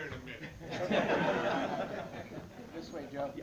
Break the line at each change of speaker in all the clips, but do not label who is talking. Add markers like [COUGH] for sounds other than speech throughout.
there in a minute. [LAUGHS]
This way, Joe.
I'm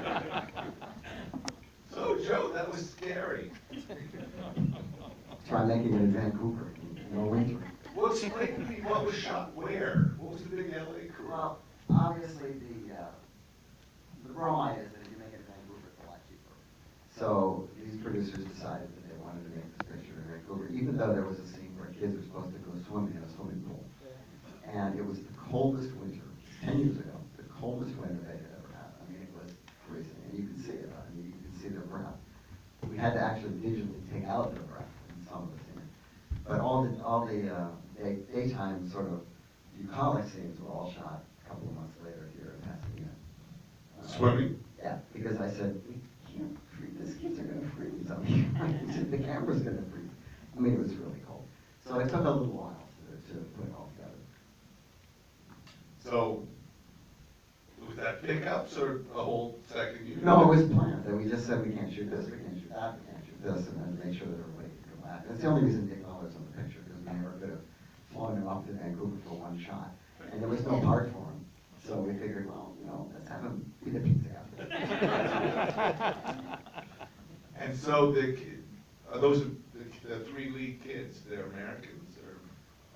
it took a little while to, to put it all together.
So, was that pickups or a whole second unit?
No, it was planned, and we just said, we can't shoot this, we can't shoot that, we can't shoot this, and then make sure that everybody could go back. That's the only reason Dick Miller's on the picture, because we never could have flown him up to Vancouver for one shot. And there was no part for him, so we figured, well, you know, let's have him be a pizza guy. [LAUGHS]
And so the, are those the, three lead kids, they're Americans or?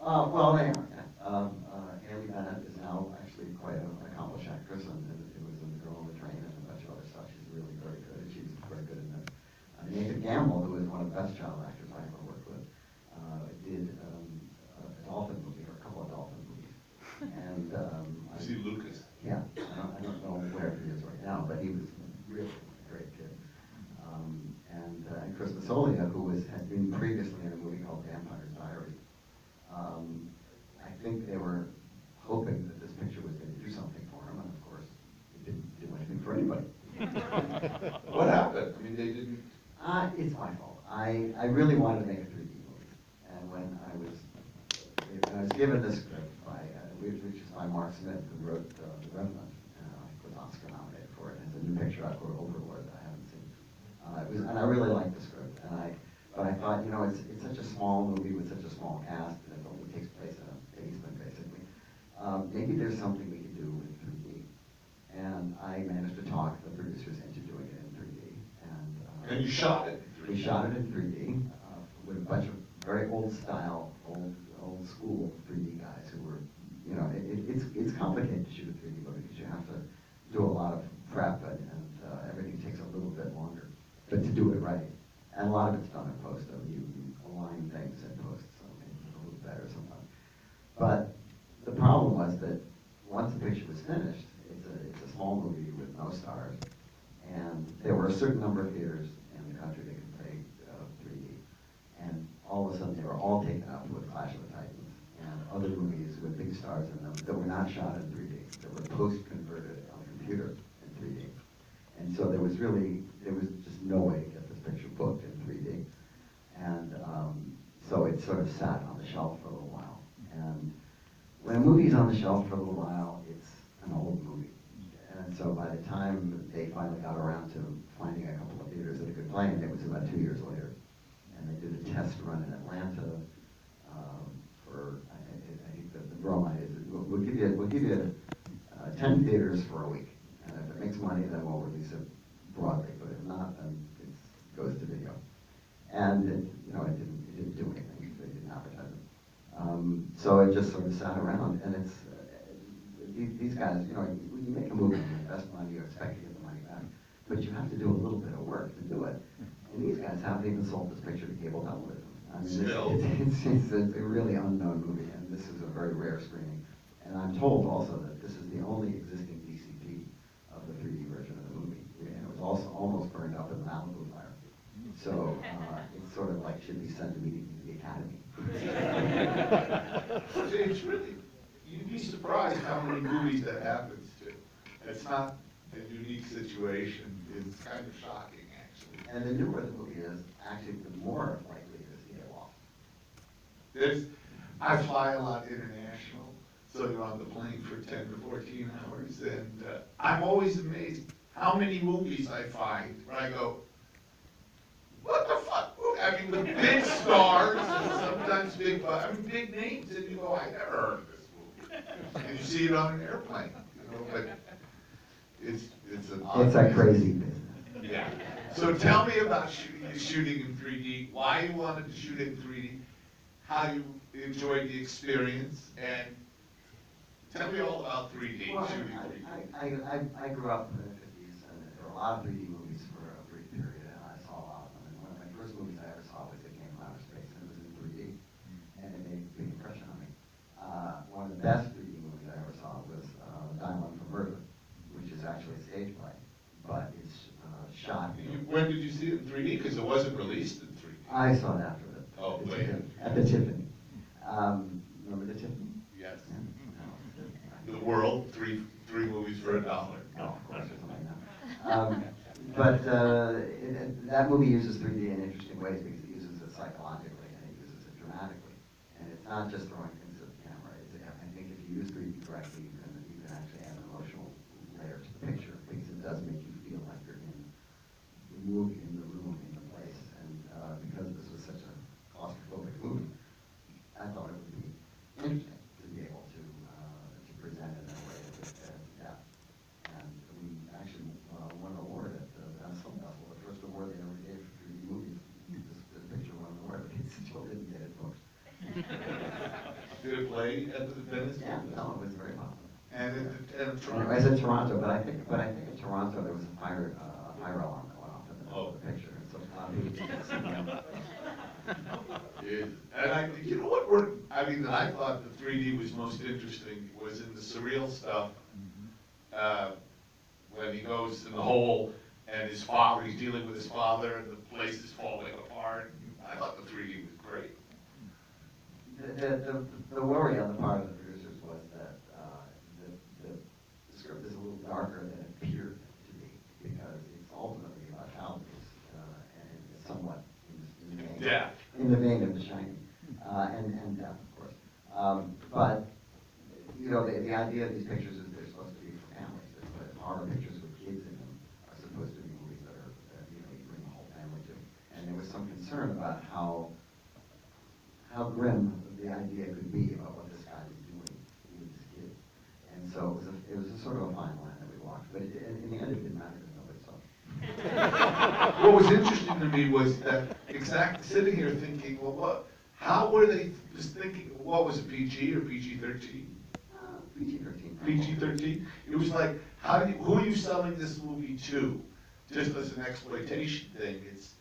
Uh, well, they are. Um, uh, Haley Bennett is now actually quite an accomplished actress, and, and it was in The Girl on the Train and a bunch of other stuff. She's really very good, and she's very good in it. Uh, Nathan Gamble, who is one of the best child actors I ever worked with, uh, did, um, a dolphin movie, or a couple of dolphin movies. And, um. [LAUGHS] I-
See Lucas?
Yeah, I don't, I don't know where he is right now, but he was really a great kid. Um, and, uh, and Chris Massoglia, who was, been previously in a movie called Vampire's Diary. Um, I think they were hoping that this picture was gonna do something for him, and of course, it didn't do anything for anybody. [LAUGHS]
What happened? I mean, they didn't,
Uh, it's my fault. I, I really wanted to make a 3D movie, and when I was, when I was given the script by, uh, which, is by Mark Smith, who wrote uh, The Revenant, uh, I was Oscar nominated for it. It's a new picture out called Overlord that I haven't seen. Uh, it was, and I really liked the script, and I, but I thought, you know, it's, it's such a small movie with such a small cast, and it only takes place in a basement, basically. Um, maybe there's something we could do in 3D. And I managed to talk the producers into doing it in 3D, and. uh,
and you shot it? in
we
3D.
shot it in 3D uh, with a bunch of very old style, old, old school 3D guys who were, you know, it, it- it's, it's complicated to shoot a 3D movie because you have to do a lot of prep and, and uh, everything takes a little bit longer, but to do it right. And a lot of it's done in post, though. You, you align things in post, so maybe it's a little better sometimes. But the problem was that once the picture was finished, it's a, it's a small movie with no stars. Were a certain number of theaters in the country that could play uh, 3D. And all of a sudden, they were all taken up with Clash of the Titans and other movies with big stars in them that were not shot in 3D, that were post-converted on a computer in 3D. And so there was really, there was just no way to get this picture booked in 3D. And um, so it sort of sat on the shelf for a little while. And when a movie's on the shelf for a little while, it's an old movie. And so by the time they finally got around to finding a couple of theaters that could play in, it was about two years later. And they did a test run in Atlanta um, for, I, I think the, the bromide is, we'll, we'll give you, we'll give you uh, ten theaters for a week. And if it makes money, then we'll release it broadly, but if not, then it goes to video. And it, you know, it didn't, it didn't do anything, they didn't advertise it. Um, so it just sort of sat around, and it's, uh, these, these guys, you know, when you make a movie, you invest money, you expect to get the money back, but you have to do a little bit of work to do it. And these guys haven't even sold this picture to cable television. I mean, it's-
Still.
it's, it's, it's a really unknown movie, and this is a very rare screening. And I'm told also that this is the only existing DCP of the 3D version of the movie, and it was also almost burned up in the Malibu fire. So uh, it's sort of like should be sent immediately to the Academy. [LAUGHS]
See, It's really, you'd be surprised how many movies that happens to. It's not and unique situation is kind of shocking, actually.
And the newer the movie is, actually, the more likely it is to get lost.
There's, I fly a lot international, so you're on the plane for ten to fourteen hours, and uh, I'm always amazed how many movies I find where I go, what the fuck? I mean, with big stars and sometimes big, I mean, big names, and you go, I never heard of this movie. And you see it on an airplane, you know, but it's, it's an odd.
It's a crazy business.
Yeah, so tell me about shooting, shooting in three D, why you wanted to shoot it in three D, how you enjoyed the experience, and tell me all about three D,
Well,
shooting three D.
I, I, I, I grew up in the fifties, and there were a lot of 3D movies for a brief period, and I saw a lot of them. And one of my first movies I ever saw was It Came from Outer Space, and it was in 3D, and it made a big impression on me. Uh, one of the best 3D movies I ever saw was uh, Dial M for Murder, which is actually a stage play, but it's uh, shot.
You- When did you see it in three D, because it wasn't released in three D?
I saw it after the,
Oh,
the
wait.
Tiffany- at the Tiffany. Um, remember the Tiffany?
Yes.
Yeah. No,
The World, three, three movies for a dollar.
Oh, of course, something like. Um, But uh, it- it- that movie uses 3D in interesting ways because it uses it psychologically and it uses it dramatically. And it's not just throwing things at the camera. It's, I think if you use 3D correctly, you can, you can actually add an emotional layer to the picture because it does make you feel like you're in movie, in the room, in the place. And uh, because this was such a claustrophobic movie, I thought it would be interesting to be able to, uh, to present it in a way that would add depth. And we actually uh, won an award at the Venice Film Festival, the first award they ever gave for 3D movies. This, this picture won an award, but it still didn't get it booked. [LAUGHS]
Did it play at the Venice?
Yeah, no, it was very popular.
And it, and
It
Toronto?
was in Toronto, but I think, but I think in Toronto, there was a fire, uh, a fire alarm that went off in the of the picture, and a lot of people didn't see them.
Yeah, And I, you know what, we're, I mean, I thought the three D was most interesting was in the surreal stuff. Uh, when he goes in the hole and his father, he's dealing with his father and the place is falling apart. I thought the three D was great.
The, the, the- the worry on the part of the producers was that, uh, the, the, the script is a little darker than it appeared to be, because it's ultimately about cowboys, uh, and it's somewhat in the, in the vein. Of The Shining, uh, and, and death, of course. Um, but, you know, the, the idea of these pictures is they're supposed to be for families, They're- horror pictures with kids in them are supposed to be movies that are, that, you know, you bring the whole family to. And there was some concern about how, how grim the idea could be about what this guy was doing with this kid. And so it was a, it was a sort of a fine line that we walked, but it, in, in the end, it didn't matter because nobody saw it. [LAUGHS]
What was interesting to me was that exact, sitting here thinking, well, what, how were they just thinking, what was it, PG or PG thirteen?
Uh, PG thirteen.
PG thirteen? It was like, how do you, who are you selling this movie to? Just as an exploitation thing, it's,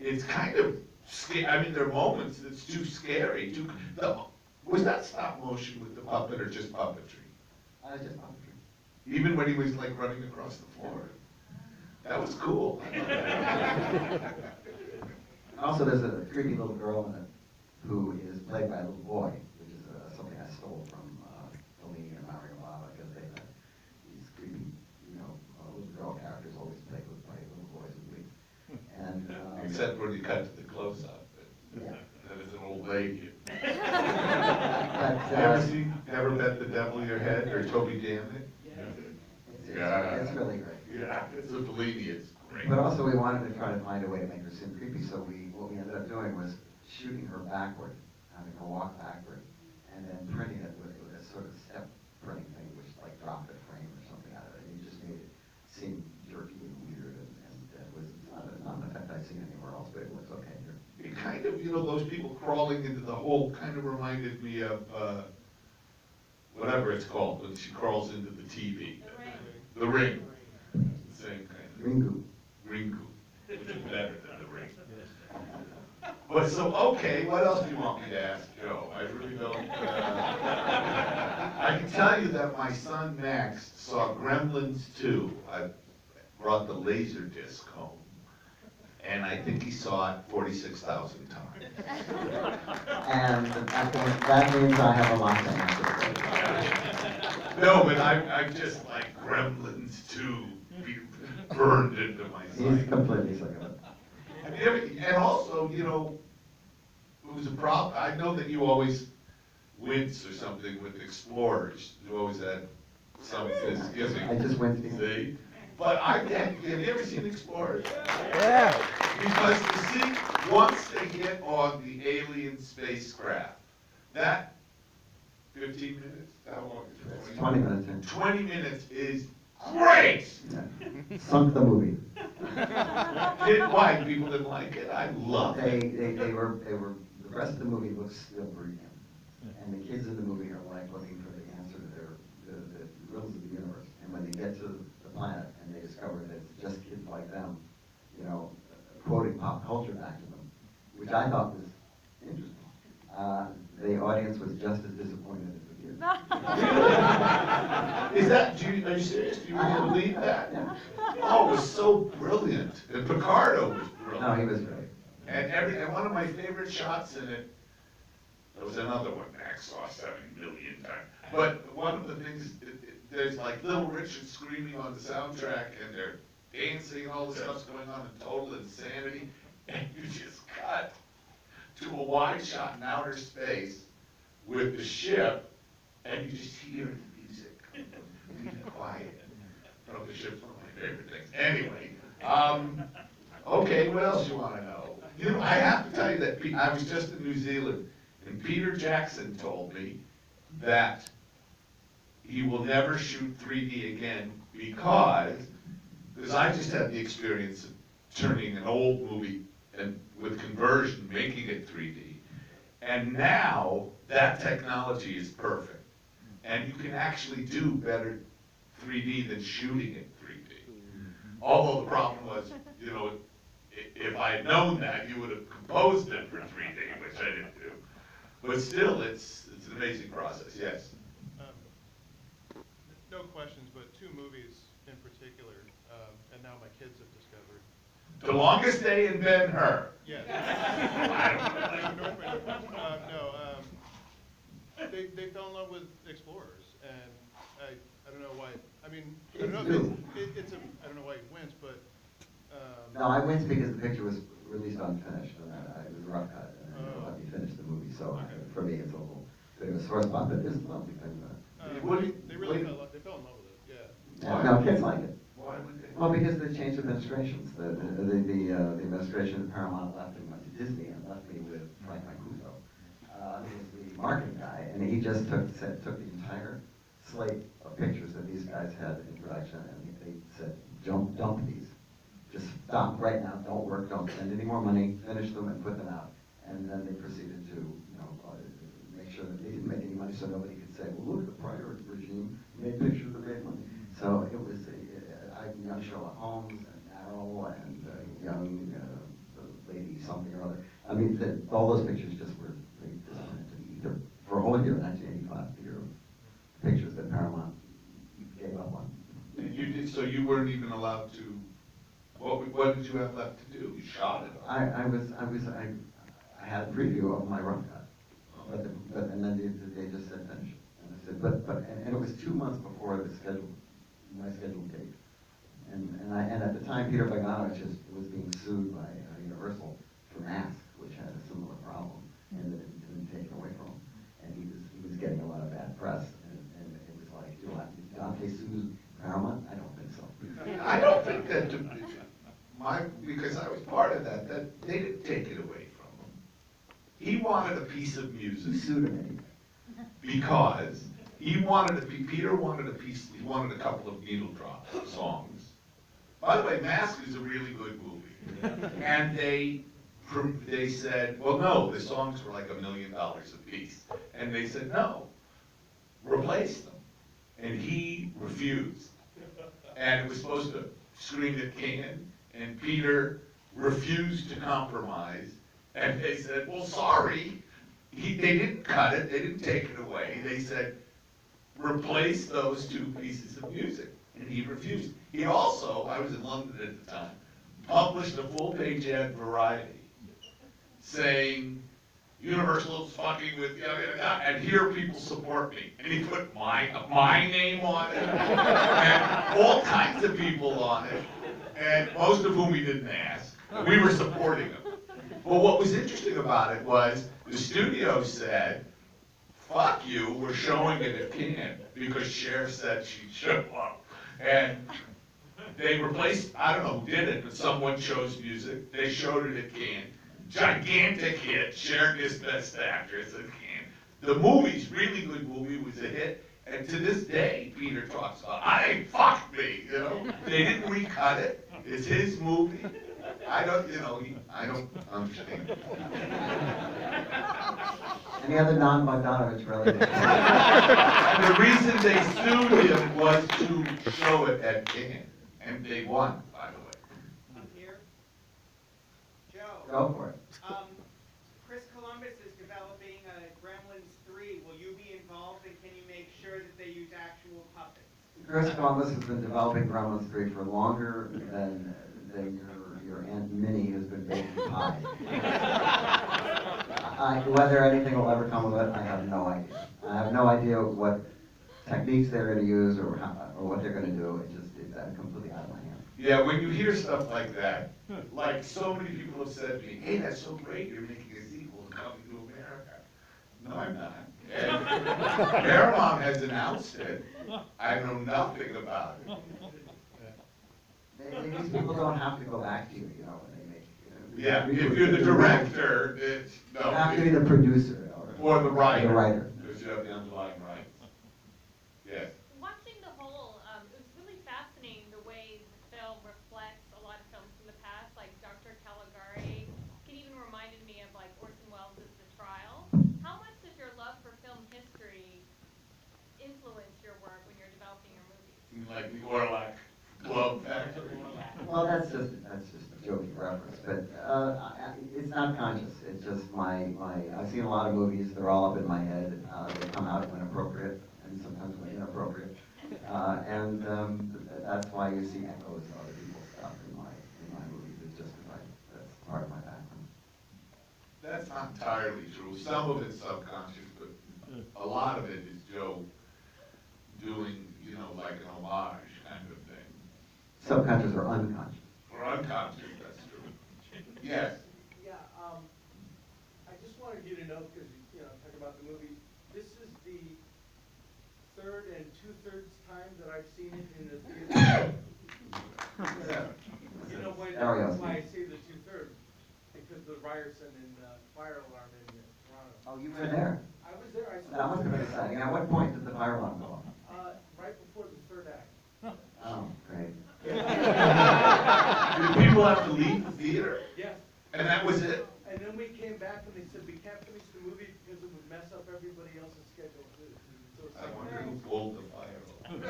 it's kind of scary. I mean, there are moments that's too scary, too, the, was that stop motion with the puppet or just puppetry?
I was just puppetry.
Even when he was like running across the floor? That was cool. I thought [LAUGHS] that-
Also, there's a creepy little girl in it who is played by a little boy, which is uh, something I stole from uh, Fellini and Mario Bava, because they had these creepy, you know, uh, little girl characters always played with by little boys with wigs. And, um, [LAUGHS]
Except when you cut to the close-up,
Yeah.
that is an old lady. [LAUGHS]
but,
Never
uh,
seen, never bet the devil in your head, or Toby Dammit?
it's,
Yeah.
it's, it's really great.
Yeah, it's a Fellini, it's great.
But also, we wanted to try to find a way to make her seem creepy, so we, what we ended up doing was shooting her backward, having her walk backward, and then printing it with, with a sort of step printing thing, which like dropped a frame or something out of it, and you just made it seem jerky and weird, and, and it was not, a- not an effect I'd seen anywhere else, but it was okay here.
It kind of, you know, those people crawling into the hole kind of reminded me of, uh, whatever it's called, when she crawls into the TV. The Ring. The Same kind of.
Ringu.
Ringu, which is better than the ring. But so, okay, what else do you want me to ask Joe? I really don't, uh, I can tell you that my son Max saw Gremlins 2. I brought the laser disc home. And I think he saw it forty-six thousand times.
And that, means- that means I have a lot to answer.
No, but I'm, I'm just like Gremlins two be burned into my
He's
psyche.
completely sick of it.
And every- and also, you know, it was a problem, I know that you always wince or something with explorers, you always had some
I
misgiving.
just went to,
See, but I, have have you ever seen explorers?
Yeah.
Because you see, once they get on the alien spacecraft, that fifteen minutes, how long is it?
twenty minutes in.
Twenty minutes is great!
Yeah. Sunk the movie.
Didn't, why, people didn't like it? I love
They,
it.
they, they were, they were, the rest of the movie was still brilliant. And the kids in the movie are like looking for the answer to their, the, the riddles of the universe. And when they get to the planet and they discover that it's just kids like them, you know, quoting pop culture back to them, which I thought was interesting. Uh, the audience was just as disappointed
Is that, do you, are you serious? Do you really
uh-huh.
believe that?
Yeah.
Oh, it was so brilliant. And Picardo was brilliant.
No, he was great.
And every, and one of my favorite shots in it, there was another one Max saw seventy million times. But one of the things, it- it- there's like Little Richard screaming on the soundtrack and they're dancing all this stuff's going on in total insanity. And you just cut to a wide shot in outer space with the ship and you just hear the music. Be quiet. Oh, the ship's one of my favorite things. Anyway, um, okay, what else you wanna know? You know, I have to tell you that, I was just in New Zealand, and Peter Jackson told me that he will never shoot three D again because, because I just had the experience of turning an old movie and with conversion, making it three D. And now, that technology is perfect. And you can actually do better three D than shooting it three D. Although the problem was, you know, i- if I had known that, you would have composed it for three D, which I didn't do. But still, it's, it's an amazing process, yes.
Um, No questions, but two movies in particular, um, and now my kids have discovered.
The longest day in Ben Hur.
Yeah. [LAUGHS]
I don't know.
Uh, [LAUGHS] No, um, they, they fell in love with Explorers, and I, I don't know why, I mean, I don't know,
Kids do.
it, it's a, I don't know why it wins, but, um.
No, I went because the picture was released unfinished, and I, it was a rough cut, and I didn't
Oh.
let me finish the movie, so I- for me, it's a little bit of a sore spot, but there's lovely things in it.
uh,
What
they- They really
wait.
fell, they fell in love with it, yeah.
Yeah, No, kids like it.
Why would they?
Well, because they changed administrations, the, the, the, the, uh, the administration at Paramount left and went to Disney and left me with Frank Mancuso. Uh, the marketing he just took, said, took the entire slate of pictures that these guys had in production, and they said, dump, dump these. Just stop right now, don't work, don't spend any more money, finish them and put them out. And then they proceeded to, you know, uh, make sure that they didn't make any money, so nobody could say, well, look, at the prior regime made pictures that made money. So it was, uh, I, young Sherlock Holmes and Arrow and uh, young, uh, lady something or other. I mean, the, all those pictures just were, they just went into the ether for a whole year, nineteen eighty-five, the year of pictures that Paramount gave up on.
And you did, so you weren't even allowed to, what, what did you have left to do? You shot it?
I, I was, I was, I, I had a preview of my rough cut, but, the- but, and then they, they just said finish it. And I said, but, but, and, and it was two months before the scheduled, my scheduled date. And, and I, and at the time, Peter Bogdanovich was being sued by uh, Universal for Mask, which had a similar problem, and that it had been taken away from him. And he was, he was getting a lot of bad press, and, and it was like, do I, did Dante sue Paramount? I don't think so. [LAUGHS]
I don't think that, my, because I was part of that, that they didn't take it away from him. He wanted a piece of
He
music
sued him anyway.
because he wanted a, pe- Peter wanted a piece, he wanted a couple of needle drop songs. By the way, Mask is a really good movie. And they, they said, well, no, the songs were like a million dollars a piece. And they said, no, replace them. And he refused. And it was supposed to screen at Cannes, and Peter refused to compromise. And they said, well, sorry, he, they didn't cut it, they didn't take it away. They said, replace those two pieces of music. And he refused. He also, I was in London at the time, published a full-page ad Variety saying, Universal's fucking with, yada, yada, uh, and here people support me. And he put my, my name on it, and all kinds of people on it, and most of whom he didn't ask. We were supporting him. But what was interesting about it was, the studio said, fuck you, we're showing it at Cannes, because Cher said she'd show up. And they replaced, I don't know who did it, but someone chose music, they showed it at Cannes. Gigantic hit, Cher gets Best Actress Cannes. The movie's really good movie, was a hit, and to this day, Peter talks about, I, fuck me, you know? They didn't recut it, it's his movie. I don't, you know, I don't understand.
Any other non-Bogdanovich related? [LAUGHS]
And the reason they sued him was to show it at Cannes, and they won, by the way.
I'm here. Joe,
Go for it.
um, Chris Columbus is developing a Gremlins three. Will you be involved and can you make sure that they use actual puppets?
Chris Columbus has been developing Gremlins 3 for longer than, than your, your Aunt Minnie has been baking pie. [LAUGHS] I, whether anything will ever come of it, I have no idea. I have no idea what techniques they're gonna use or how, or what they're gonna do. It just, uh, completely out of my hands.
Yeah, when you hear stuff like that, hmm. like so many people have said to me, hey, that's so great, you're making a sequel to Coming to America. No, I'm not. And [LAUGHS] Paramount has announced it. I know nothing about it.
They- These people don't have to go back to you, you know, when they make. you know,
Yeah, if you're the director, it's,
You have to be the producer.
Or the writer.
The writer.
Because you have the underlying rights. Yes.
Watching the whole, um, it was really fascinating the way the film reflects a lot of films from the past, like Dr. Caligari. It even reminded me of like Orson Welles' The Trial. How much does your love for film history influence your work when you're developing your movies?
Like the Orlac Glove Factory.
Well, that's just, that's just a joking reference, but, uh, I- I- it's not conscious, it's just my, my, I've seen a lot of movies, they're all up in my head, uh, they come out when appropriate, and sometimes when inappropriate. Uh, and, um, th- that's why you see echoes of other people's stuff in my, in my movies, it's just because I, that's part of my background.
That's not entirely true. Some of it's subconscious, but a lot of it is Joe doing, you know, like an homage kind of thing.
Subconscious or unconscious?
Or unconscious, that's true. Yes,
Yeah, um, I just wanted you to know, because, you know, talking about the movie, this is the third and two-thirds time that I've seen it in the theater. You know, why,
Ariel.
that's why I say the two-thirds, because the Ryerson and, uh, fire alarm in uh, Toronto.
Oh, you were there?
I was there, I saw.
That must have been exciting, at what point did the fire alarm go off?
Uh, right before the third act.
Oh, great.
Did people have to leave the theater?
Yes,
And that was it?
and then we came back and they said, we can't finish the movie because it would mess up everybody else's schedule too. So
I
like,
wonder who
"Thanks."
pulled the fire alarm.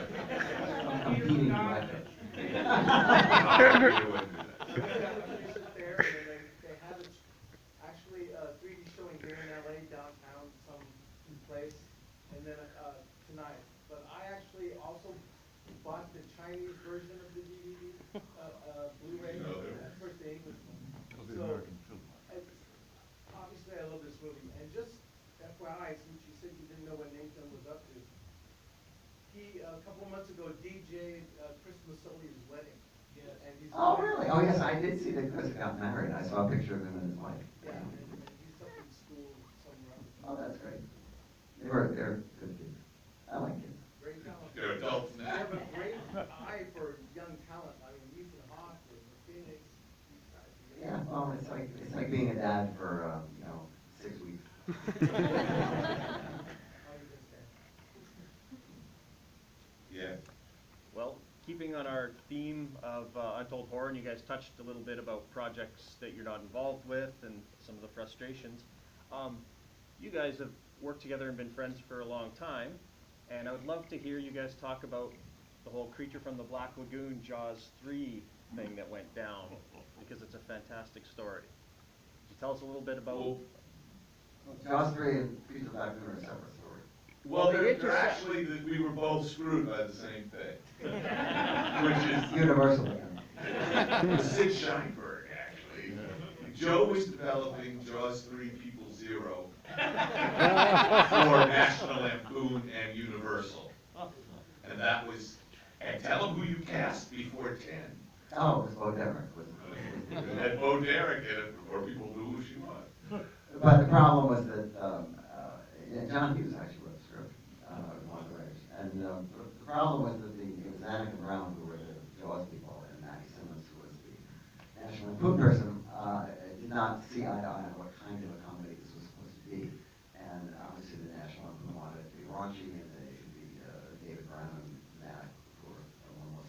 Competing record.
I wouldn't do that.
So they have it finish it there, and then they, they have it actually, uh, 3D showing here in LA downtown, some place, and then, uh, tonight. But I actually also bought the Chinese version of the DVD, uh, uh, Blu-ray,
No, they're-
of course, the English one. So, it's, obviously I love this movie, and just FYI, since you said you didn't know what Nathan was up to, he, a couple of months ago, DJ uh, Chris Massoglia's wedding. And he's.
Oh, really? Oh, yes, I did see that Chris got married. I saw a picture of him and his wife.
Yeah, and, and he's up in school somewhere.
Oh, that's great. They were, they're good kids. I like kids.
Great talent.
They're adults
They
now.
have a great eye for young talent. I mean, Ethan Hawke, or Phoenix, these guys.
Yeah, well, it's like, it's like being a dad for, um, you know, six weeks.
How you just say?
Yeah.
Well, keeping on our theme of uh, untold horror, and you guys touched a little bit about projects that you're not involved with and some of the frustrations. Um, you guys have worked together and been friends for a long time, and I would love to hear you guys talk about the whole Creature from the Black Lagoon Jaws 3 thing that went down, because it's a fantastic story. Could you tell us a little bit about?
Well,
Jaws three and Creature of the Black Lagoon are separate story.
Well, they're,
the
they're actually, that we were both screwed by the same thing. [LAUGHS] Which is
Universal.
Sid Sheinberg, actually. Joe was developing Jaws three People zero for National Lampoon and Universal. And that was, and tell them who you cast before ten.
Oh, it was Bo Derek, was
And then Bo Derek did it before people knew who she was.
But the problem was that, um, uh, yeah, John Hughes actually wrote the script, uh, one of the writers. And, um, the the problem was that the, it was Zanuck and Brown who were the Jaws people, and Matty Simmons, who was the Lampoon person, uh, did not see eye to eye on what kind of a comedy this was supposed to be. And obviously, the National Lampoon wanted it to be raunchy, and the, the, uh, David Brown and Matt, who were on one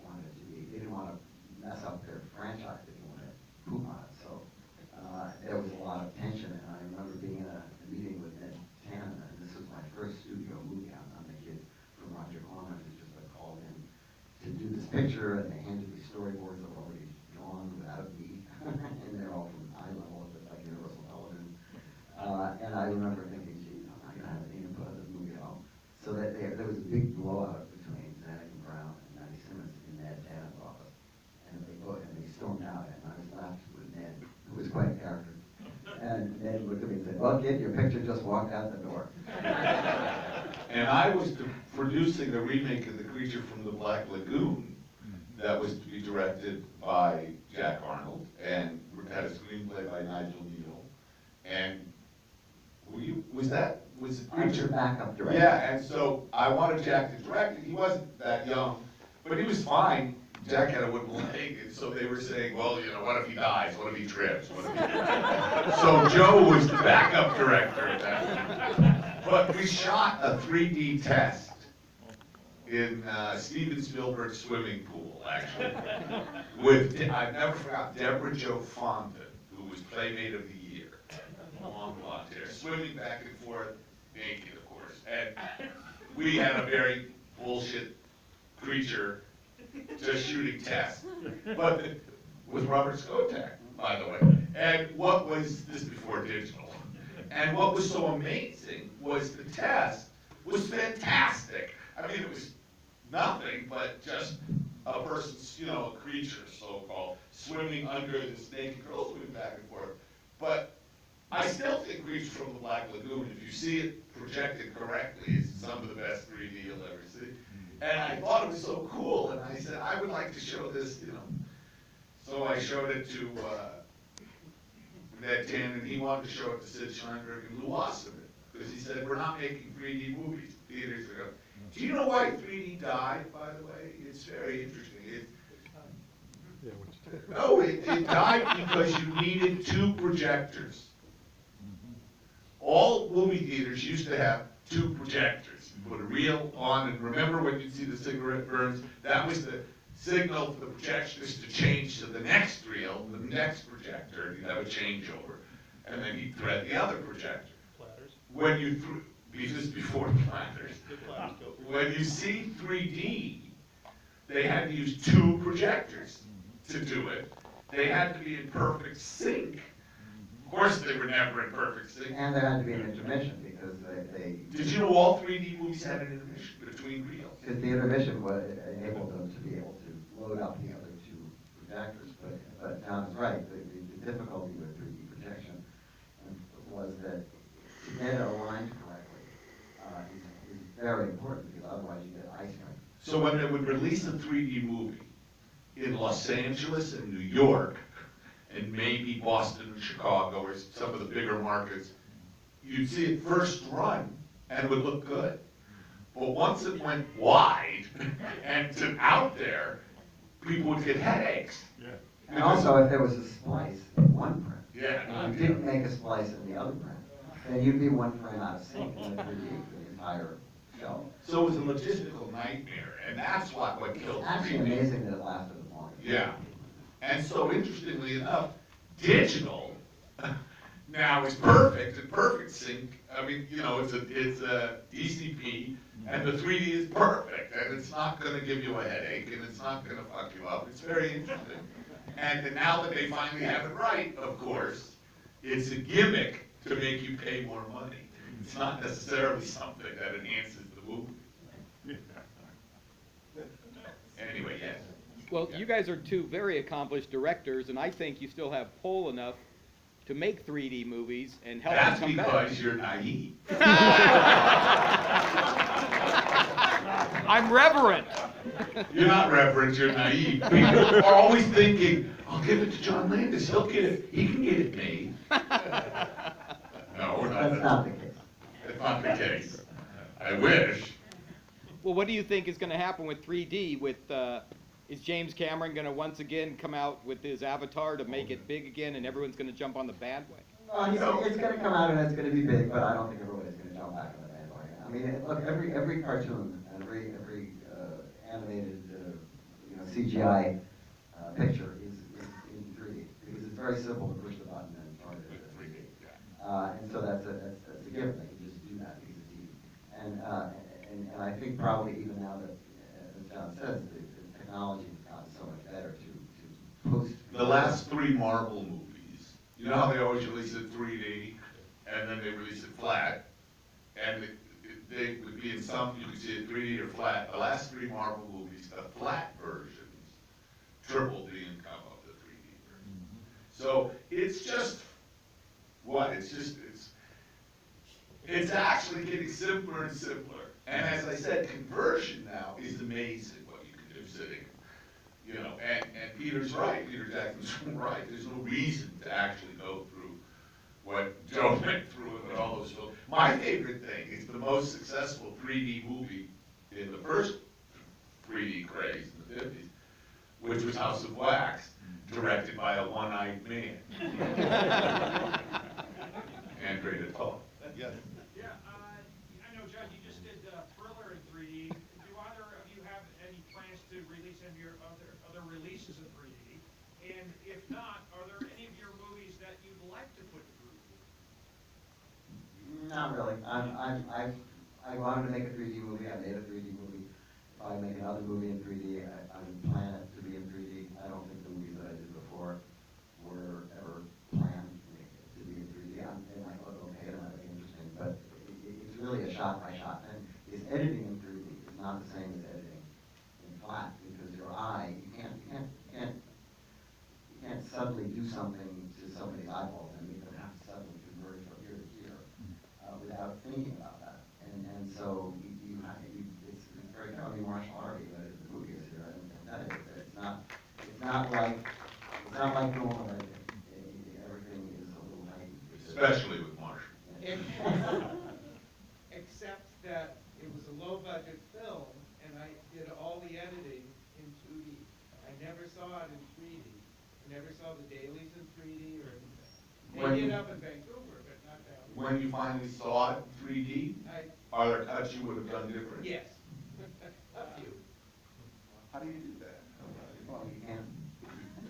wanted it to be, they didn't want to mess up their franchise, they didn't want to poop on it, so, uh, there was a lot of tension, and I remember being in a, a meeting with Ned Tannen, and this was my first studio movie, I'm, I'm the kid from Roger Corman, who's just been called in to do this picture, and they handed me storyboards that were already drawn without me, and they're all from eye level, just like Universal Television. Uh, and I remember thinking, geez, I'm not gonna have any input on this movie at all. So that there, there was a big blowout between Zanuck and Brown and Matty Simmons in Ned Tannen's office. And they go, and they stormed out, and I was left with Ned, who was quite a character. And Ned looked at said, your picture just walked out the door. [LAUGHS]
And I was producing a remake of The Creature from the Black Lagoon that was to be directed by Jack Arnold and had a screenplay by Nigel Kneale. And were you, was that, was The
I was your
Creature?
backup director.
Yeah, and so I wanted Jack to direct it. He wasn't that young, but he was fine. Jack had a wooden leg, and so they were saying, well, you know, what if he dies? What if he trips? What if he... So Joe was the backup director at that. But we shot a 3D test in uh, Steven Spielberg's swimming pool, actually, with, I've never forgot Deborah Jo Fondren, who was Playmate of the Year, long blonde hair, swimming back and forth, naked, of course. And we had a very bullshit creature just shooting tests, but with Robert Skotak, by the way. And what was, this before digital, and what was so amazing was the test was fantastic. I mean, it was nothing but just a person's, you know, a creature, so-called, swimming under this naked girl swimming back and forth. But I still think Creature from the Black Lagoon, if you see it projected correctly, is some of the best 3D you'll ever see. And I thought it was so cool, and I said, I would like to show this, you know. So I showed it to, uh, Ned Tannen, and he wanted to show it to Sid Sheinberg and Lew Wasserman, because he said, we're not making 3D movies, theaters are going. Do you know why 3D died, by the way? It's very interesting. It, no, it, it died because you needed two projectors. All movie theaters used to have two projectors. You put a reel on, and remember when you'd see the cigarette burns? That was the signal for the projectionist to change to the next reel, the next projector, and you'd have a changeover. And then he'd thread the other projector.
Platters,
When you, threw this is before planners.
platters.
When you see 3D, they had to use two projectors to do it. They had to be in perfect sync. Of course, they were never in perfect sync.
And there had to be an intermission, because they, they
Did you know all 3D movies had an intermission between reels?
Because the intermission would enable them to be able to load up the other two projectors, but, but John is right, the, the- the difficulty with 3D projection was that to get it aligned correctly, uh, is, is very important, because otherwise you get ice cream.
So when they would release a 3D movie in Los Angeles and New York, and maybe Boston and Chicago, or some of the bigger markets, you'd see it first run, and it would look good. But once it went wide [LAUGHS] and to out there, people would get headaches. Yeah.
And also, if there was a splice in one print,
Yeah.
and you didn't make a splice in the other print, then you'd be one frame out of sync in the 3D for the entire show.
So it was a logistical nightmare, and that's what, what killed
It's actually
3D.
amazing that it lasted as long it.
Yeah. And so interestingly enough, digital now is perfect, in perfect sync. I mean, you know, it's a, it's a DCP, and the 3D is perfect, and it's not gonna give you a headache, and it's not gonna fuck you up. It's very interesting. And now that they finally have it right, of course, it's a gimmick to make you pay more money. It's not necessarily something that enhances the movie. Anyway, yes.
Well, you guys are two very accomplished directors, and I think you still have pull enough to to make 3D movies and help
That's
them come back.
because you're naive. [LAUGHS]
I'm reverent.
You're not reverent, you're naive. People are always thinking, I'll give it to John Landis, he'll get it, he can get it made. [LAUGHS] No, we're not.
That's not the case.
That's not the case. I wish.
Well, what do you think is going to happen with 3D? With uh, is James Cameron going to once again come out with his Avatar to make it big again, and everyone's going to jump on the bandwagon?
Uh, it's, it's gonna come out and it's gonna be big, but I don't think everybody's gonna jump back on the bandwagon. I mean, it- look, every, every cartoon, and every, every, uh, animated, uh, you know, CGI, uh, picture is, is in three D, because it's very simple to push the button and turn it into three D. Uh, and so that's a, that's, that's a given, they can just do that because it's easy. And, uh, and, and I think probably even now that, uh, as John says, the, the technology has gotten so much better to, to post.
The last three Marvel movies, you know how they always release it 3D, and then they release it flat? And it- it- they would be in some, you could see it 3D or flat. The last three Marvel movies, the flat versions tripled the income of the 3D version. So it's just, what, it's just, it's, it's actually getting simpler and simpler. And as I said, conversion now is amazing what you sitting, you know, and, and Peter's right, Peter Jackson's [LAUGHS] right, there's no reason to actually go through what Joe [LAUGHS] went through with all those films. My favorite thing is the most successful 3D movie in the first 3D craze in the fifties, which was House of Wax, directed by a one-eyed man. Andre de Toth.
Yes.
Yeah, uh, I know, John, you just did uh, Thriller in 3D. Do either of you have any plans to release any of your other, other releases in 3D? And if not, are there any of your movies that you'd like to put in 3D?
Not really. I'm, I'm, I've, I wanted to make a 3D movie. I made a 3D movie. I make another movie in 3D, I, I would plan it to be in 3D. I don't think the movies that I did before were ever planned to be in 3D. I'm, they might look okay, they might be interesting, but it, it's really a shot by shot. And is editing in 3D is not the same as editing in flat because your eye, you can't, you can't, you can't, you can't suddenly do something to somebody's eyeballs and make them have to suddenly convert from here to here uh, without thinking about that. And, and so you, you, have- you, it's, it's very, I mean, martial art, you know, the movie is here, and and that is, it's not, it's not like, it's not like normal editing. It- it- Everything is a little heightened.
Especially with Marshall.
Except that it was a low-budget film, and I did all the editing in 2D. I never saw it in 3D. I never saw the dailies in 3D or anything.
When
They did
you-
up in Vancouver, but not down.
When you finally saw it in 3D,
I,
are there cuts you would have done different?
yes, [LAUGHS] a few.
How do you do that?
Well, you can't,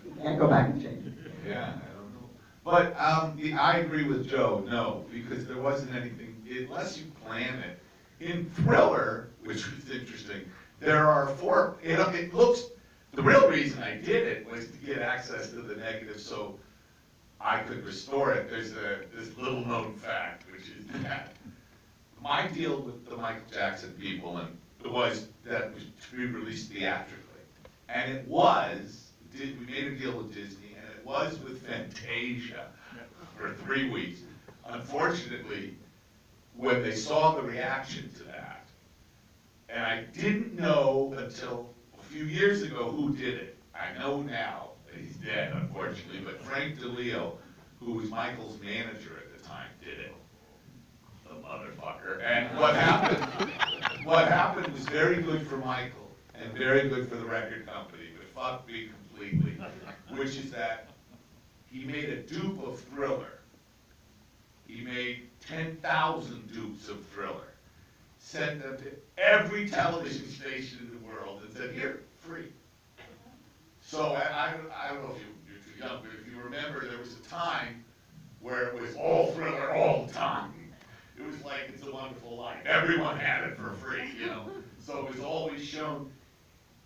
you can't go back and change it.
Yeah, I don't know. But, um, the- I agree with Joe, no, because there wasn't anything, unless you plan it. In Thriller, which was interesting, there are four, it, it looks, the real reason I did it was to get access to the negative so I could restore it. There's a, this little known fact, which is that my deal with the Michael Jackson people and was that it was to be released theatrically. And it was, did, we made a deal with Disney and it was with Fantasia for three weeks. Unfortunately, when they saw the reaction to that, and I didn't know until few years ago who did it. I know now that he's dead, unfortunately, but Frank DiLeo, who was Michael's manager at the time, did it. The motherfucker. And what happened, what happened was very good for Michael and very good for the record company, but fucked me completely, which is that he made a dupe of Thriller. He made ten thousand dupes of Thriller, sent them to every television station in the world and said, here, free. So I, I, don't- I don't know if you, you're too young, but if you remember, there was a time where it was all Thriller all the time. It was like It's a Wonderful Life. Everyone had it for free, you know? So it was always shown,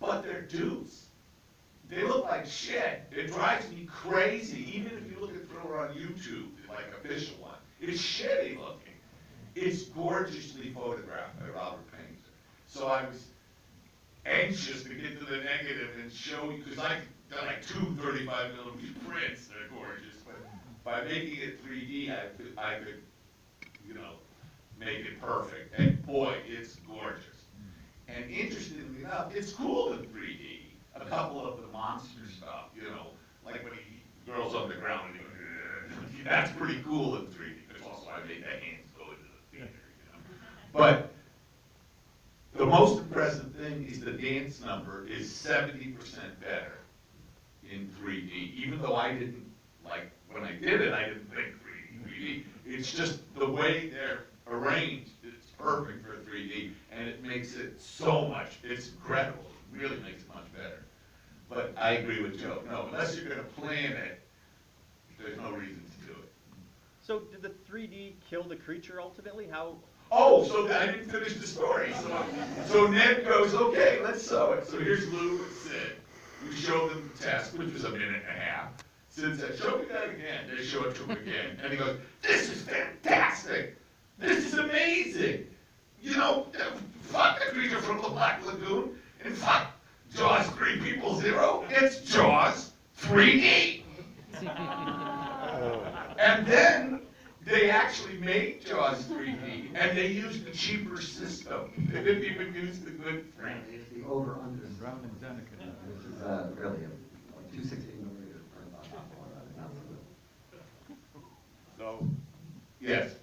but they're dupes. They look like shit. It drives me crazy, even if you look at Thriller on YouTube, like official one. It's shitty looking. It's gorgeously photographed by Robert Paynter. So I was anxious to get to the negative and show you, because I've done like two 35 millimeter prints, they're gorgeous, but by making it three D, I could, I could, you know, make it perfect, and boy, it's gorgeous. And interestingly enough, it's cool in three D, a couple of the monster stuff, you know, like when he, girls on the ground and he [LAUGHS] that's pretty cool in three D, because also I made the hands go into the theater, you know. But the most impressive thing is the dance number is seventy percent better in three D, even though I didn't, like, when I did it, I didn't think three D, three D. It's just the way they're arranged, it's perfect for three D, and it makes it so much, it's incredible, it really makes it much better. But I agree with Joe, no, unless you're gonna plan it, there's no reason to do it.
So did the 3D kill the creature ultimately? How?
Oh, so I didn't finish the story. So, so Ned goes, okay, let's sew it. So here's Lew and Sid. We show them the test, which was a minute and a half. Sid said, show me that again. They show it to him again. And he goes, this is fantastic. This is amazing. You know, fuck the creature from the Black Lagoon and fuck Jaws 3 People Zero. It's Jaws 3D. [LAUGHS] And then they actually made Jaws 3D, and they used the cheaper system. They didn't even use the good
Right,
thing.
It's the over under. Which is, uh, really, a- like two sixteen millimeter print on top of it, that's the-
So, yes.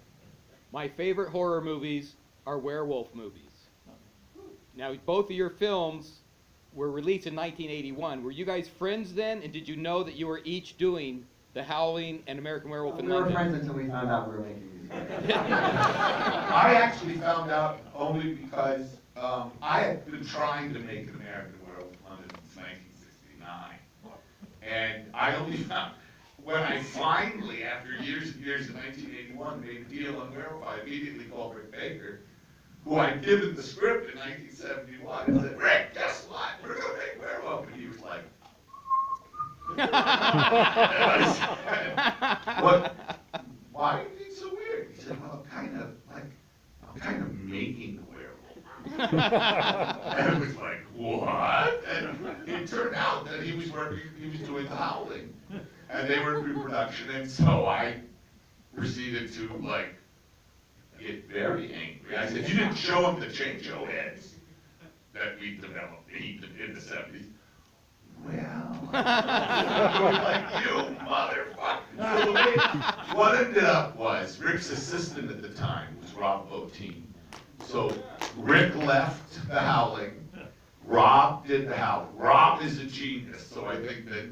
My favorite horror movies are werewolf movies. Now, both of your films were released in 1981. Were you guys friends then, and did you know that you were each doing The Howling and American Werewolf in
We were
London?
friends until we found out we were making these. [LAUGHS]
I actually found out only because um, I had been trying to make an American Werewolf in London since 1969. And I only found, when I finally, after years and years in 1981, made a deal on Werewolf, I immediately called Rick Baker, who I'd given the script in 1971, and said, Rick, guess what? We're gonna make Werewolf. And he was like, and I said, [LAUGHS] what, why are you so weird? He said, well, I'm kind of like, I'm kind of making the werewolf. [LAUGHS] and it was like, what? And it turned out that he was working, he was doing the howling. And they were in pre-production, and so I proceeded to like, get very angry. I said, you didn't show him the change-o heads that we developed in in the seventies. Well, [LAUGHS] like you motherfucker. [LAUGHS] So what ended up was Rick's assistant at the time was Rob Bottin. So Rick left the Howling. Rob did the Howling. Rob is a genius, so I think that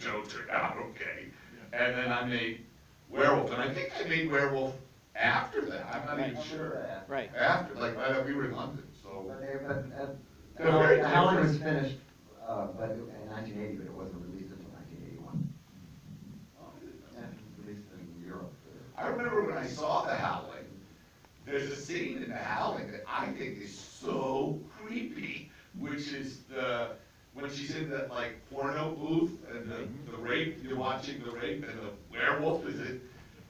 Joe turned out okay. And then I made Werewolf, and I think I made Werewolf after that. I'm not even sure.
Right.
After, like, we were in London, so.
But, uh, the Howling was finished, uh, but in nineteen eighty, but it wasn't released until nineteen eighty-one. Yeah, it was released in Europe.
I remember when I saw The Howling, there's a scene in The Howling that I think is so creepy, which is the, when she's in that like porno booth and the, the rape, you're watching the rape and the werewolf is it,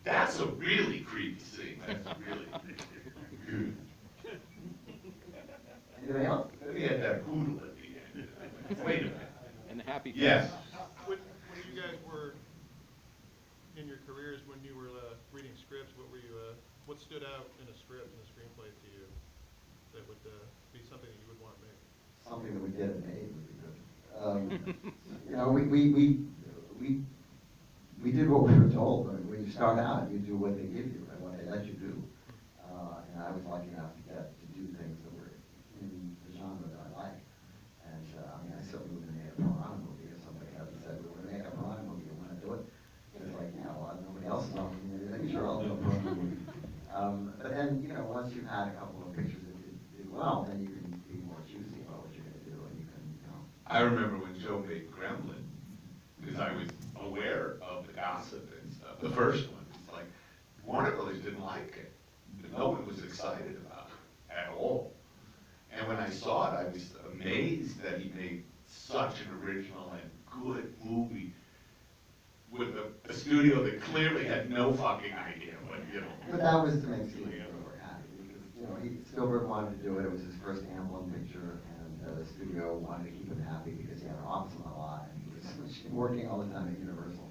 that's a really creepy scene, that's really creepy. [LAUGHS]
Anything else?
Then he had that poodle at the end. Wait a minute.
And the happy.
Yes.
When, when you guys were in your careers, when you were uh, reading scripts, what were you, uh, what stood out in a script, in a screenplay to you that would uh, be something that you would want to make?
Something that we did and made would be good. Um, You know, we, we, we, we, we did what we were told. I mean, When you start out, you do what they give you and what they let you do. Uh, And I was lucky enough to get to do things that were in the genre that I like. And, uh, I mean, I certainly wouldn't make a piranha movie if somebody hadn't said, we're gonna make a piranha movie, you wanna do it? It's like, yeah, well, nobody else is offering me anything, sure, I'll do a piranha movie. Um, But then, you know, once you've had a couple of pictures that did did well, then you can be more choosy about what you're gonna do, and you can, you know,
I remember when Joe made Gremlin, because I was aware of the gossip and stuff, the first one, it's like, Warner Brothers didn't like it. No one was excited about it at all. And when I saw it, I was amazed that he made such an original and good movie with a, a studio that clearly had no fucking idea what, you know.
But that was to make Spielberg happy, because, you know, he, Spielberg wanted to do it, it was his first Amblin picture, the studio wanted to keep him happy because he had an office on the lot, and he was [LAUGHS] working all the time at Universal.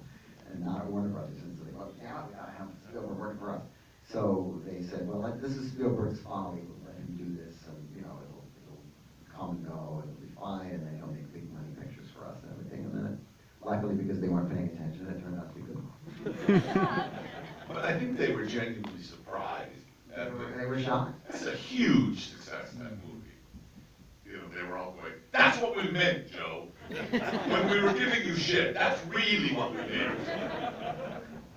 and not at Warner Brothers, and so they go, yeah, we gotta have Spielberg working for us. So they said, well, like, this is Spielberg's folly, we'll let him do this, and, you know, it'll, it'll come and go, and it'll be fine, and then he'll make big money pictures for us and everything, and then luckily, because they weren't paying attention, it turned out to be good. [LAUGHS]
But I think they were genuinely surprised.
They were, they were shocked.
That's a huge success, that movie. You know, they were all going, that's what we meant, Joe. When we were giving you shit, that's really what we meant.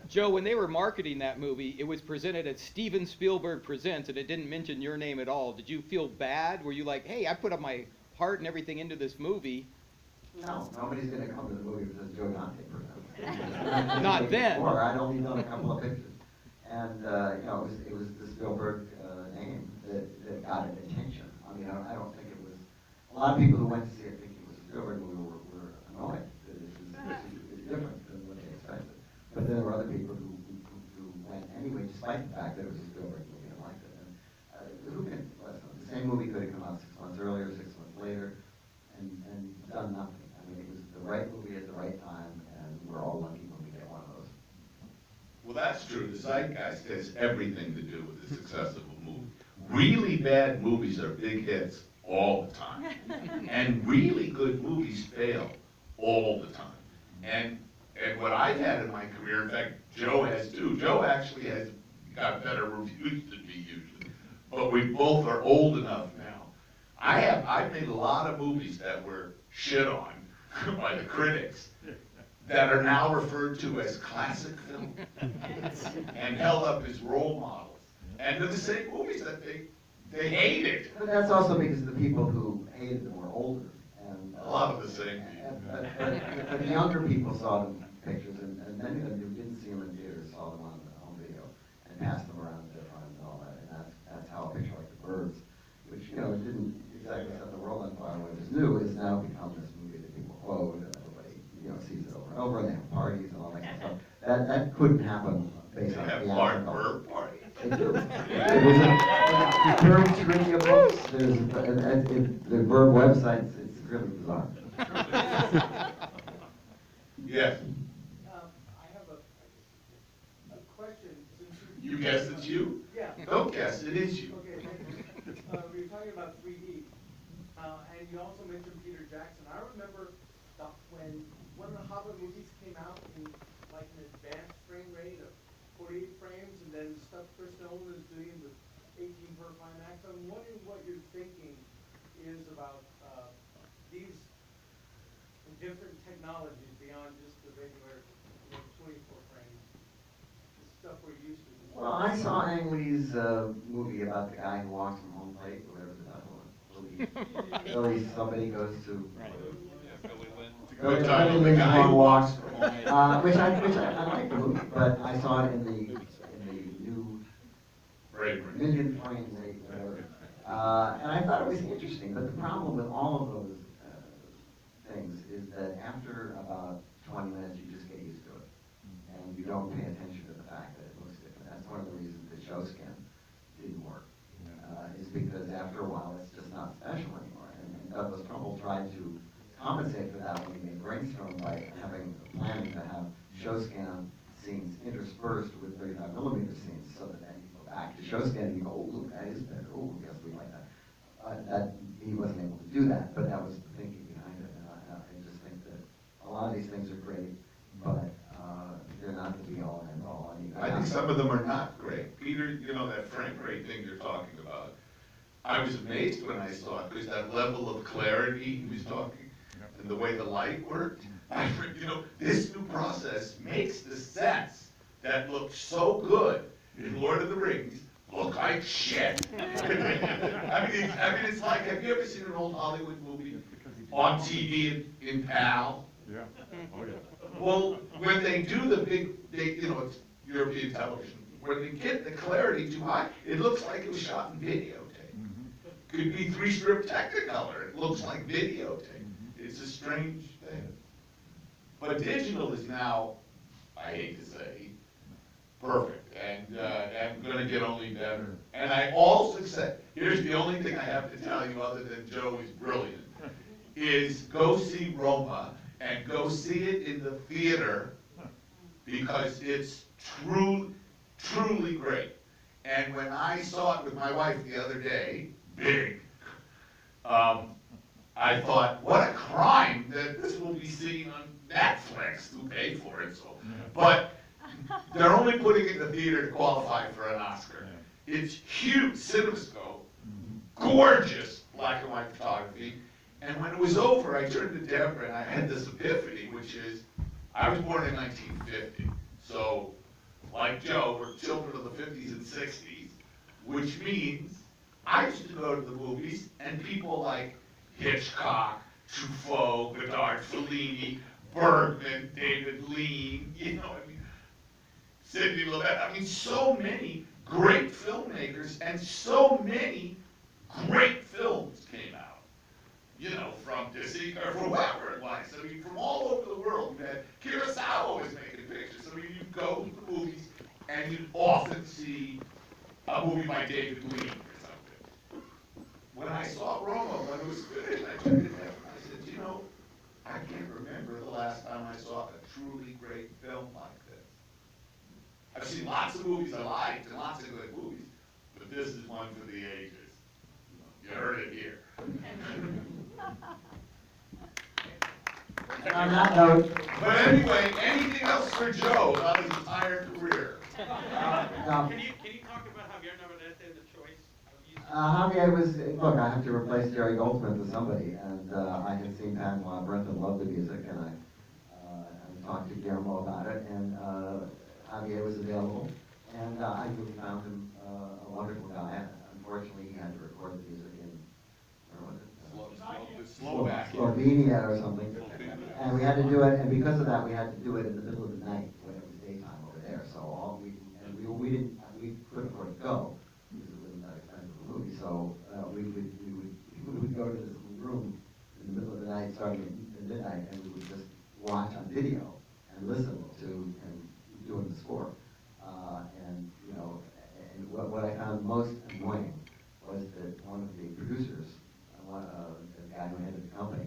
Joe, when they were marketing that movie, it was presented as Steven Spielberg Presents, and it didn't mention your name at all. Did you feel bad? Were you like, hey, I put up my heart and everything into this movie?
No, nobody's gonna come to the movie because Joe Dante presents. [LAUGHS]
Not then.
Or I'd only done a couple of pictures. And, uh, you know, it was, it was the Spielberg, uh, name that, that got it attention. I mean, I don't, I don't think it was, a lot of people who went to see it thinking it was a Spielberg movie were, were annoyed that this is, this is different than what they expected. But then there were other people who, who, who went anyway, despite the fact that it was a Spielberg movie and liked it. And, uh, who can, listen, the same movie could have come out six months earlier, six months later, and, and done nothing. I mean, it was the right movie at the right time, and we're all lucky when we get one of those.
Well, that's true. The zeitgeist has everything to do with the success of a movie. Really bad movies are big hits all the time. [LAUGHS] And really good movies fail all the time. And, and what I've had in my career, in fact, Joe has too. Joe actually has got better reviews than me usually. But we both are old enough now. I have, I've made a lot of movies that were shit on [LAUGHS] by the critics that are now referred to as classic film [LAUGHS] and held up as role models. And they're the same movies that they, they hated.
But that's also because the people who hated them were older, and.
A lot of the same people.
But, but, but the younger people saw the pictures, and, and many of them who didn't see them in theaters saw them on, on video, and passed them around to their friends and all that, and that's, that's how a picture like The Birds, which, you know, didn't exactly set the world on fire when it was new, has now become this movie that people quote, and everybody, you know, sees it over and over, and they have parties and all that kind of stuff. That, that couldn't happen
They
based on
have
theatrical.
Mark.
They do. There's a current screening of books, there's, and, and, it- the Verb websites, it's really bizarre.
Yes,
Um, I have a, a question, you.
you guess it's you?
Yeah.
Don't guess, it is you.
Okay, thank you. Uh, we were talking about three D, uh, and you also mentioned Peter Jackson. I remember the, when one of the Hobbit movies came out in like an advanced frame rate of forty-eight frames, and then stuff Chris Nolan is doing with eighteen per max. I'm wondering what your thinking is about, uh, these different technologies beyond just the regular, you know, twenty-four frames, the stuff we're used to.
Well, I saw Ang Lee's, uh, movie about the guy who walks from home plate, whatever the title was. Billy, somebody goes to.
Right.
Good
Billy
title, The
Lee's
Guy
Long
Who
Walk.
Walks from Home.
Uh, which I, which I, I like the movie, but I saw it in the, in the new
Bravery.
million frame rate, whatever. Uh, and I thought it was interesting, but the problem with all of those, uh, things is that after about twenty minutes, you just get used to it. And you don't pay attention to the fact that it looks different. That's one of the reasons that show scan didn't work. Uh, is because after a while, it's just not special anymore. And Douglas Trumbull tried to compensate for that when he made Brainstorm by having, planning to have Showscan scenes interspersed with thirty-five millimeter scenes, so that then you go back to Showscan and you go, oh, look, that is better, oh, yes, we like that. Uh, that, he wasn't able to do that, but that was the thinking behind it, and I, I just think that a lot of these things are great, but, uh, they're not the be all and end all. I
think some of them are not great. Peter, you know, that frame rate thing you're talking about, I was amazed when I saw it, because that level of clarity he was talking, and the way the light worked. I, [LAUGHS] you know, this new process makes the sets that look so good in Lord of the Rings look like shit. [LAUGHS] I mean, it's, I mean, it's like, have you ever seen an old Hollywood movie on TV in, in PAL?
Yeah, oh, yeah.
Well, when they do the big, they, you know, it's European television, when they get the clarity too high, it looks like it was shot in videotape. Mm-hmm. Could be three strip Technicolor, it looks like videotape. Mm-hmm. It's a strange thing. But digital is now, I hate to say, perfect, and, uh, and gonna get only better. Mm-hmm. And I also said, here's the only thing I have to tell you, other than Joe is brilliant, is go see Roma and go see it in the theater because it's true, truly great. And when I saw it with my wife the other day, big, um, I thought, what a crime that this will be seen on Netflix, who paid for it, so. But they're only putting it in the theater to qualify for an Oscar. It's huge cinemascope, gorgeous black and white photography. And when it was over, I turned to Deborah and I had this epiphany, which is, I was born in 1950. So, like Joe, we're children of the 50s and 60s, which means I used to go to the movies and people like Hitchcock, Truffaut, Godard, Fellini, Bergman, David Lean, [LAUGHS] you know, I mean, Sidney Lumet, I mean, so many great filmmakers and so many great films came out. You know, from Disney, or from wherever it was. I mean, from all over the world. You had Kurosawa was making pictures. I mean, you go and you'd often see uh, a movie by David Lean or something. When I saw Roma, when it was finished, I turned to him I said, you know, I can't remember the last time I saw a truly great film like this. I've seen lots of movies I liked and lots of good movies, but this is one for the ages. You heard it here.
On that note,
But anyway, anything else for Joe about his entire career?
Um,
Can you, can you talk about Javier Navarrete, and the choice of you?
Uh, Javier was, look, I have to replace Jerry Goldsmith with somebody, and uh, I had seen Pan Labyrinth and loved the music, and I uh, and talked to Guillermo about it, and uh, Javier was available, and uh, I really found him uh, a wonderful guy. Unfortunately, he had to record the music in, where was it?
Slovakia.
Slovenia or something. And we had to do it, and because of that, we had to do it in the middle of the night when it was daytime over there. So all we, and we, didn't, we couldn't afford to go because it wasn't that expensive a movie. So uh, we would, we would, we would go to this room in the middle of the night, starting at midnight, and we would just watch on video and listen to him doing the score. Uh, and you know, and what, what I found most annoying was that one of the producers, uh, one, uh, the guy who headed the company,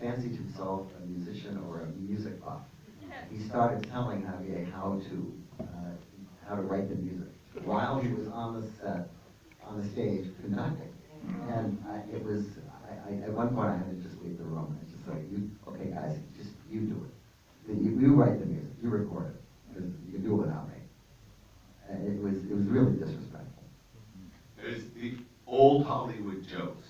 fancied himself a musician or a music buff. He started telling Javier how to uh, how to write the music while he was on the set, on the stage conducting. And I, it was, I, I, at one point I had to just leave the room. I just like, you, okay guys, just you do it. You, you write the music, you record it, because you can do it without me. And it was, it was really disrespectful.
There's the old Hollywood jokes.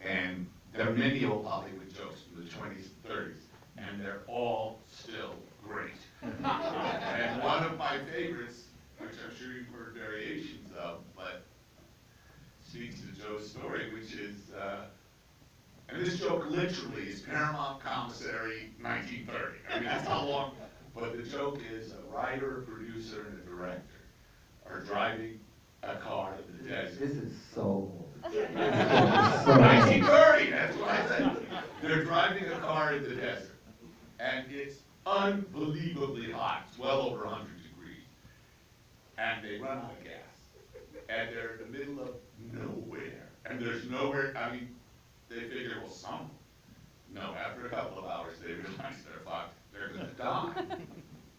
And there are many old Hollywood jokes from the twenties and thirties, and they're all still great. And one of my favorites, which I'm sure you've heard variations of, but speaks to Joe's story, which is, uh, and this joke literally is Paramount Commissary nineteen thirty. I mean, that's how long, but the joke is a writer, a producer, and a director are driving a car in the desert.
This is so old.
So 1930, that's what I said. They're driving a car in the desert, and it's unbelievably hot. It's well over 100 degrees. And they run out of gas. And they're in the middle of nowhere. And there's nowhere, I mean, they figure, well, some. No, after a couple of hours, they realize they're fucked. They're gonna die. [LAUGHS]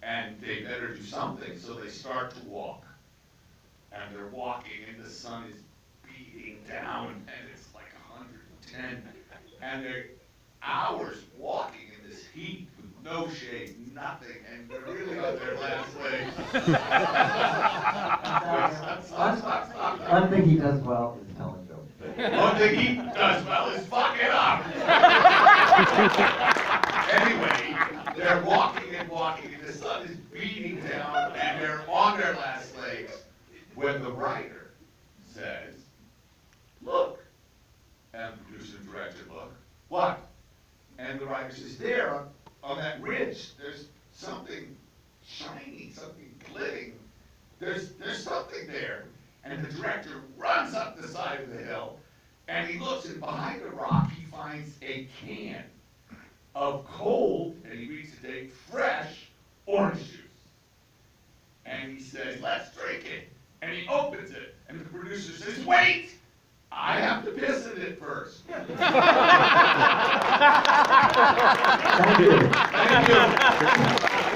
And they better do something, so they start to walk. And they're walking, and the sun is beating down, and it's like 110. And they're hours walking in this heat with no shade, nothing, and they're really on their last legs. [LAUGHS] [LAUGHS]
One thing he does well is tell a joke.
One thing he does well is fuck it up. [LAUGHS] anyway, they're walking and walking, and the sun is beating down, and they're on their last legs when the writer says, Look. And the producer and director look. What? And the writer says, There, on, on that ridge, there's something shiny, something glitting. There's, there's something there. And the director runs up the side of the hill, and he looks, and behind a rock, he finds a can of cold, and he reads the date, fresh orange juice. And he says, let's drink it. And he opens it, and the producer says, wait! I have to piss in it first. [LAUGHS]
Thank you.
Thank you.